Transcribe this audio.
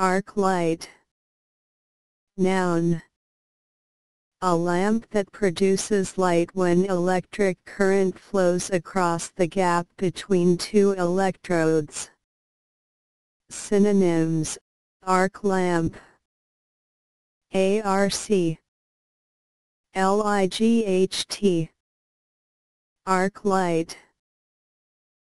Arc light. Noun. A lamp that produces light when electric current flows across the gap between two electrodes. Synonyms, arc lamp, ARC, LIGHT, arc light.